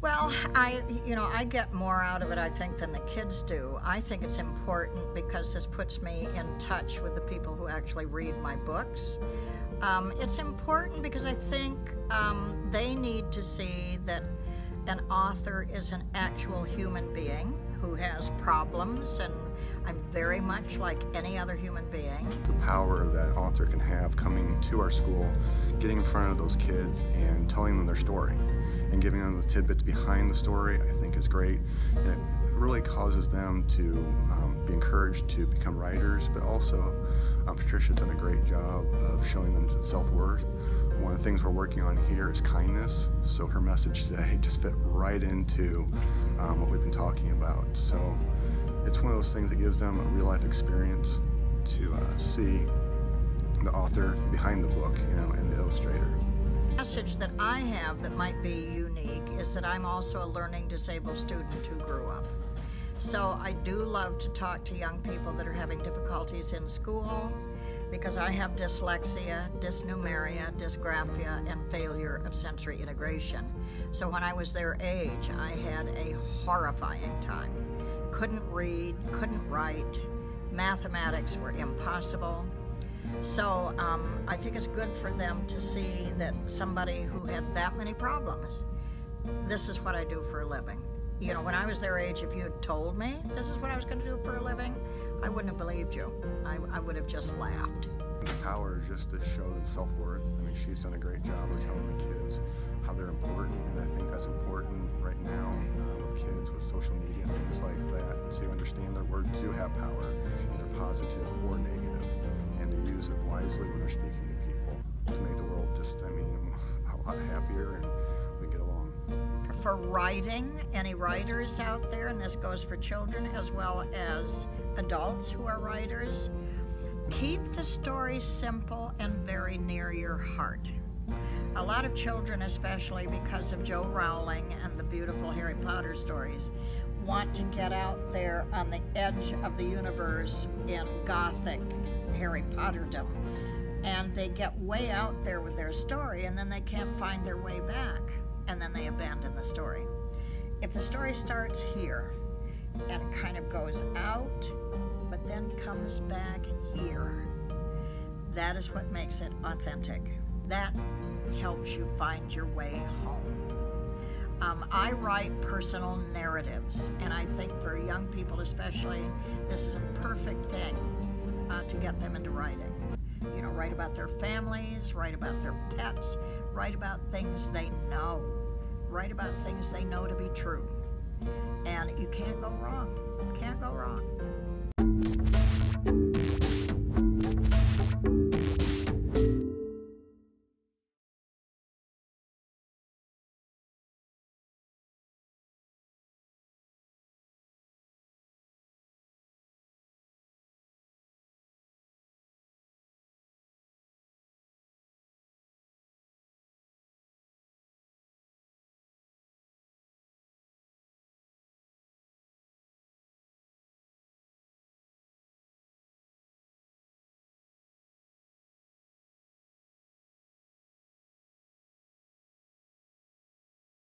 Well, I, you know, I get more out of it, I think, than the kids do. I think it's important because this puts me in touch with the people who actually read my books. Um, it's important because I think um, they need to see that an author is an actual human being who has problems, and I'm very much like any other human being. The power that an author can have coming to our school, getting in front of those kids and telling them their story and giving them the tidbits behind the story, I think is great. And it really causes them to um, be encouraged to become writers, but also um, Patricia's done a great job of showing them self-worth. One of the things we're working on here is kindness, so her message today just fit right into um, what we've been talking about. So it's one of those things that gives them a real life experience to uh, see the author behind the book, you know, and the illustrator that I have that might be unique is that I'm also a learning disabled student who grew up. So I do love to talk to young people that are having difficulties in school because I have dyslexia, dysnumeria, dysgraphia, and failure of sensory integration. So when I was their age, I had a horrifying time. Couldn't read, couldn't write, mathematics were impossible. So um, I think it's good for them to see that somebody who had that many problems, this is what I do for a living. You know, when I was their age, if you had told me this is what I was going to do for a living, I wouldn't have believed you. I, I would have just laughed. Power is just to show them self-worth. I mean, she's done a great job of telling the kids how they're important, and I think that's important right now uh, with kids with social media and things like that to understand that words do have power, either positive or negative For writing, any writers out there, and this goes for children as well as adults who are writers, keep the story simple and very near your heart. A lot of children, especially because of Jo Rowling and the beautiful Harry Potter stories, want to get out there on the edge of the universe in Gothic Harry Potterdom. And they get way out there with their story and then they can't find their way back. And then they abandon the story. If the story starts here and it kind of goes out, but then comes back here, that is what makes it authentic. That helps you find your way home. Um, I write personal narratives, and I think for young people especially, this is a perfect thing uh, to get them into writing. You know, write about their families, write about their pets, write about things they know, write about things they know to be true. And you can't go wrong. Can't go wrong.